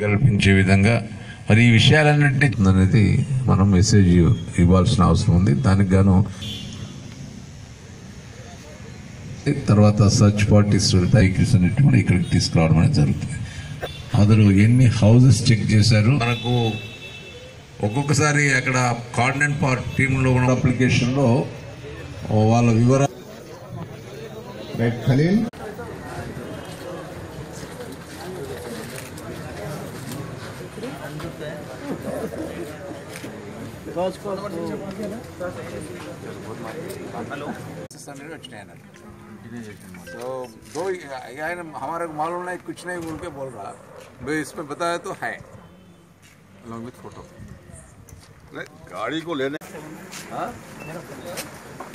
కల్పించే విధంగా. మరి ఈ విషయాలన్నింటినీ అనేది మనం మెసేజ్ ఇవ్వాల్సిన అవసరం ఉంది. దానికి గాను తర్వాత సర్చ్ పార్టీస్ వెహికల్స్ అన్నిటి కూడా ఇక్కడికి తీసుకురావడం అనేది జరుగుతుంది. మొదలు ఎన్ని హౌసెస్ చెక్ చేశారు? మనకు ఒక్కొక్కసారి అక్కడ కార్డినెంట్ పార్ట్ టీంలో ఉన్న అప్లికేషన్లో వాళ్ళ వివరాలు. तो दो यार हमारे को मालूम नहीं कुछ नहीं बोल के बोल रहा। भाई इसमें बताया तो है। Along with photo. गाड़ी को लेने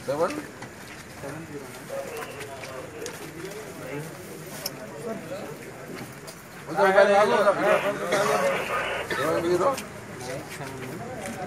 सेवन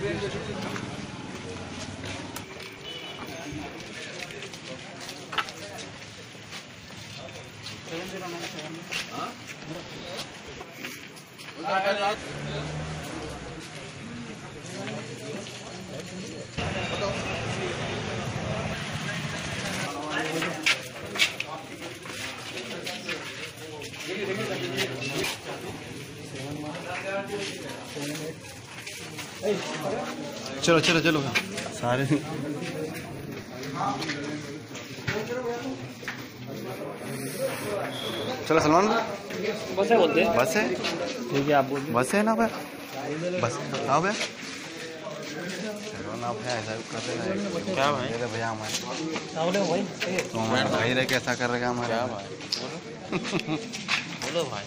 सेवन एट चलो चलो चलो। सारे। चलो सलमान। बस है बोलते बस है? ठीक है आप बोल बस है ना भाई? बस। आओ चलो ना भैया ऐसा कर रहे क्या भाई? भैया हमारे। भाई? तो भाई रहे कैसा कर रहे हमारे? क्या भाई? बोलो भाई।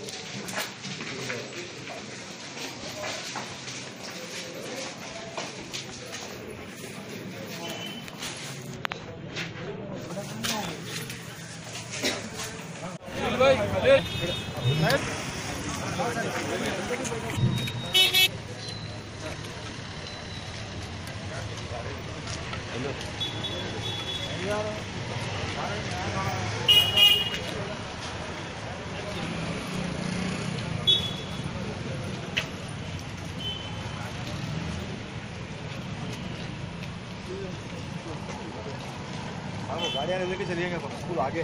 गाड़ियाँ लेके चलिएगा स्कूल आगे।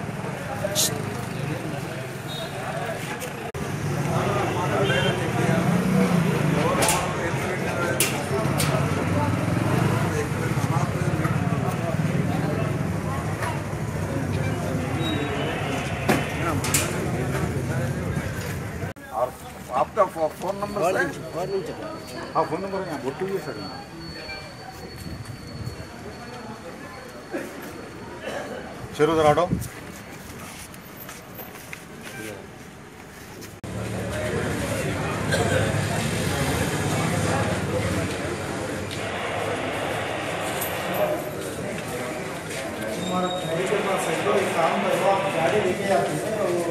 और आपका फो- फ़ोन नंबर हाँ फ़ोन नंबर यहाँ बोटू भी सर। शुरू उधर हटो। हमारा भाई के पास है तो काम करो आप गाड़ी लेके आते हैं तो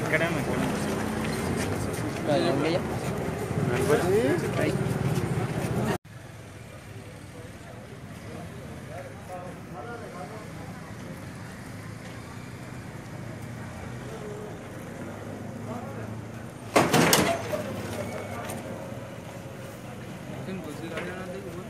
ఎక్కడ pues, ahí.